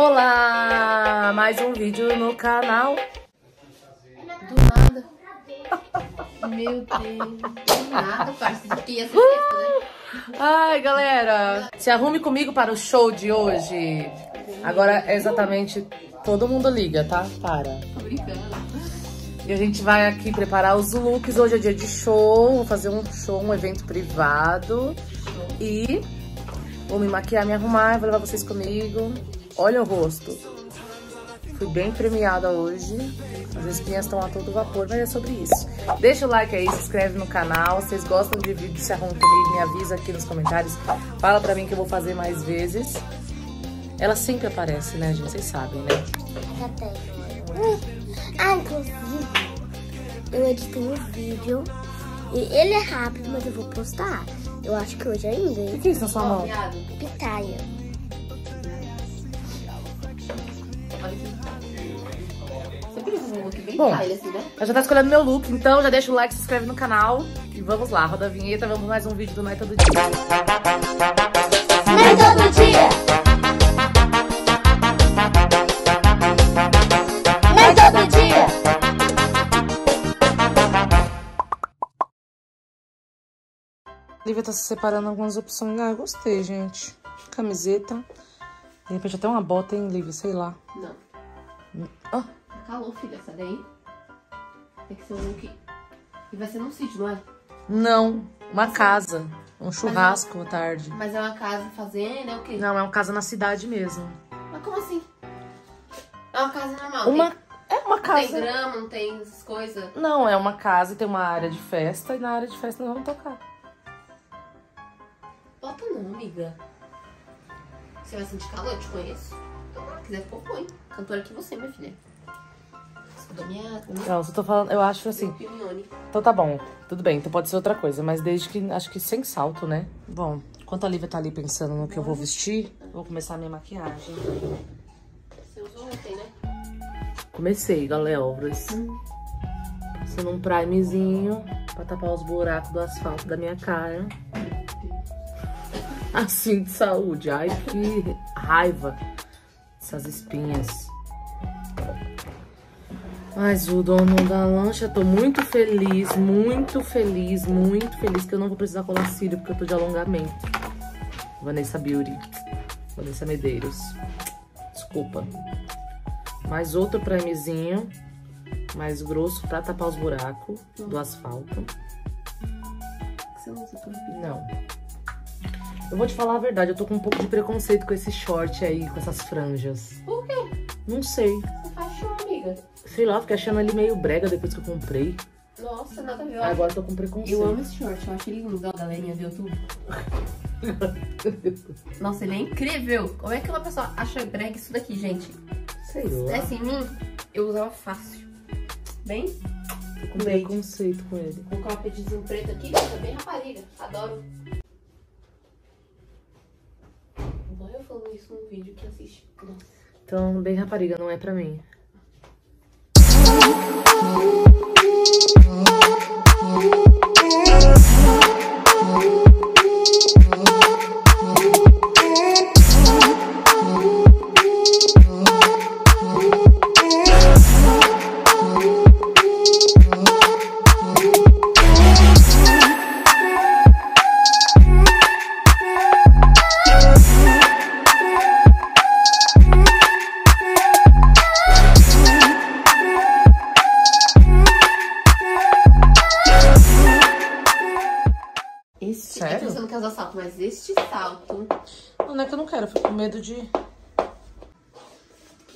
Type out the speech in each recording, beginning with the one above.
Olá! Mais um vídeo no canal. Do nada. Meu Deus. Do nada, parceiro. Né? Ai, galera, se arrume comigo para o show de hoje. Agora é exatamente todo mundo liga, tá? Para. Tô brincando. E a gente vai aqui preparar os looks. Hoje é dia de show, vou fazer um show, um evento privado. E vou me maquiar, me arrumar, vou levar vocês comigo. Olha o rosto. Fui bem premiada hoje. As espinhas estão a todo vapor, mas é sobre isso. Deixa o like aí, se inscreve no canal. Vocês gostam de vídeo, se arrumam comigo, me avisa aqui nos comentários. Fala pra mim que eu vou fazer mais vezes. Ela sempre aparece, né, gente? Vocês sabem, né? Ah, inclusive, eu editei um vídeo. E ele é rápido, mas eu vou postar. Eu acho que hoje ainda, O hein? que é isso na sua mão? Pitaia. Look bem Bom. style assim, né? Eu já tá escolhendo meu look, então já deixa o like, se inscreve no canal. E vamos lá, roda a vinheta, vamos mais um vídeo do Night Todo Dia. Não todo dia! Não todo dia! Lívia tá se separando algumas opções. Ah, eu gostei, gente. Camiseta. De repente até uma bota, hein, Lívia? Sei lá. Não. Ah, calor, filha. Essa daí. Tem que ser um look. E vai ser num sítio, não é? não. Uma casa. Um churrasco à tarde. Mas é uma casa fazenda, é o quê? Não, é uma casa na cidade mesmo. Mas como assim? É uma casa normal. Uma. É uma Tem, não tem casa. grama, não tem essas coisas. Não, é uma casa e tem uma área de festa. E na área de festa nós vamos tocar. Bota não, amiga. Você vai sentir calor? Eu te conheço. Então, se quiser, pô, põe. Cantora que você, minha filha. Da minha... Não, só tô falando. Eu acho assim. Então tá bom, tudo bem, então pode ser outra coisa, mas desde que, acho que sem salto, né? Bom, enquanto a Lívia tá ali pensando no que eu vou vestir, eu vou começar a minha maquiagem. Você usou ontem, né? Comecei, galera. Passando um primezinho pra tapar os buracos do asfalto da minha cara. Assim, de saúde. Ai, que raiva. Essas espinhas. Mas o dono da lancha, tô muito feliz, muito feliz, muito feliz que eu não vou precisar colar cílio, porque eu tô de alongamento. Vanessa Beauty. Vanessa Medeiros. Desculpa. Mais outro primezinho. Mais grosso pra tapar os buracos do asfalto. Você não usa tudo Não. Eu vou te falar a verdade, eu tô com um pouco de preconceito com esse short aí, com essas franjas. Por quê? Não sei. Você faz. Sei lá, fiquei achando ele meio brega depois que eu comprei. Nossa, nada a ver. Eu, Agora eu tô com preconceito. eu amo esse short. Eu acho ele lindo, ó, galerinha do YouTube. Nossa, ele é incrível. Como é que uma pessoa acha brega isso daqui, gente? Sei Se lá. desse em mim, eu usava fácil. Bem? Tô com preconceito com ele. Vou colocar um petizinho preto aqui, fica bem rapariga. Adoro. Eu falando isso num vídeo que assiste. Nossa. Então, bem rapariga, não é pra mim. Salto, mas este salto. Não, não é que eu não quero, eu fico com medo de. E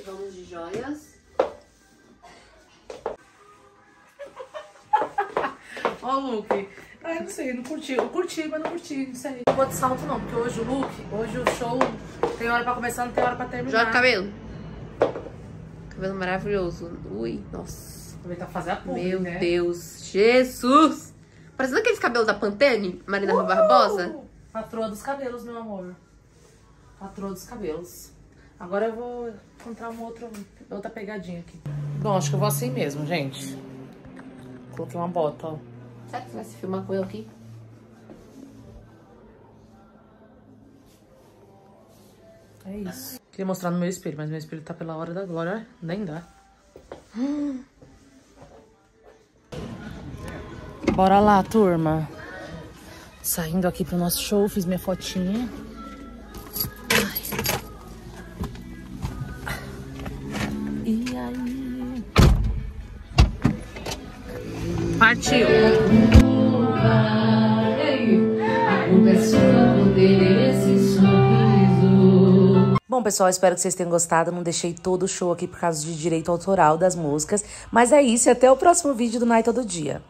vamos de joias. Ó, o look. Eu não sei, não curti. Eu curti, mas não curti, não sei. Não vou de salto, não, porque hoje o look, hoje o show tem hora pra começar, não tem hora pra terminar. Joga o cabelo. Cabelo maravilhoso. Ui, nossa. Aproveitar pra fazer a publi, Meu né? Deus. Jesus. Parecendo aqueles cabelos da Pantene, Marina Rua Barbosa. Patroa dos cabelos, meu amor. Patroa dos cabelos. Agora eu vou encontrar uma outra, outra pegadinha aqui. Bom, acho que eu vou assim mesmo, gente. Coloquei uma bota, ó. Será que você vai se filmar com eu aqui? É isso. Queria mostrar no meu espelho, mas meu espelho tá pela hora da glória, nem dá. Bora lá, turma. Saindo aqui pro nosso show, fiz minha fotinha. E aí? Partiu! Bom, pessoal, espero que vocês tenham gostado. Não deixei todo o show aqui por causa de direito autoral das músicas. Mas é isso, e até o próximo vídeo do Night Todo Dia.